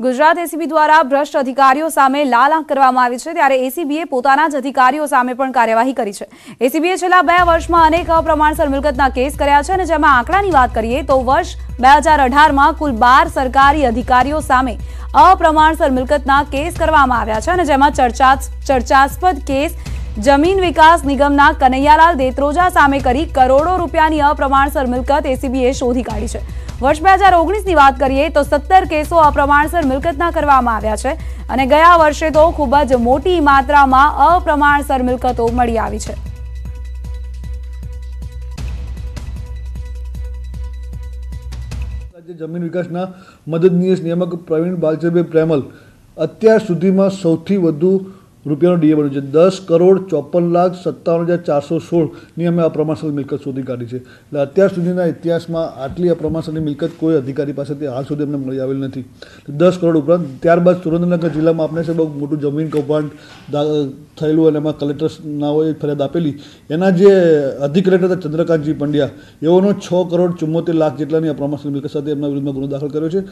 Gujarat ACB દ્વારા ભ્રષ્ટ અધિકારીઓ સામે લાલ આંખ કરવામાં આવી છે ત્યારે એસીબીએ પોતાના જ અધિકારીઓ સામે પણ કાર્યવાહી કરી છે. એસીબીએ છેલ્લા બે વર્ષમાં અનેક અપ્રમાણસર મિલકતના કેસ કર્યા છે અને જેમાં આંકડાની વાત કરીએ તો વર્ષ બે હજાર અઢારમાં કુલ બાર સરકારી અધિકારીઓ સામે અપ્રમાણસર મિલકતના કેસ કરવામાં આવ્યા છે અને જેમાં ચર્ચા ચર્ચાસ્પદ કેસ જમીન વિકાસ નિગમના કનૈયાલાલ દેત્રોજા સામે કરી કરોડો રૂપિયાની અપ્રમાણસર મિલકત એસીબીએ શોધી કાઢી છે. વર્ષ બે હજાર ઓગણીસની વાત કરીએ તો સત્તર કેસો અપ્રમાણસર મિલકતના કરવામાં આવ્યા છે અને ગયા વર્ષે તો ખૂબ જ મોટી માત્રામાં અપ્રમાણસર મિલકતો મળી આવી છે. જમીન વિકાસના મદદનીય નિયામક પ્રવીણ બાલચરભાઈ પ્રેમલ અત્યાર સુધીમાં સૌથી વધુ રૂપિયાનો ડીએ બન્યું છે. દસ કરોડ ચોપન લાખ સત્તાવન હજાર ચારસો સોળની અમે અપ્રમાણસર મિલકત શોધી કાઢી છે. એટલે અત્યાર સુધીના ઇતિહાસમાં આટલી અપ્રમાણસરની મિલકત કોઈ અધિકારી પાસેથી હાલ સુધી અમને મળી આવેલ નથી. દસ કરોડ ઉપરાંત ત્યારબાદ સુરેન્દ્રનગર જિલ્લામાં આપણે છે બહુ મોટું જમીન કૌભાંડ થયેલું અને એમાં કલેક્ટર્સનાઓએ ફરિયાદ આપેલી. એના જે અધિક હતા ચંદ્રકાંતજી પંડ્યા, એઓનો છ કરોડ ચુમ્મોતેર લાખ જેટલાની અપ્રમાણસર મિલકત સાથે એમના વિરુદ્ધમાં ગુનો દાખલ કર્યો છે.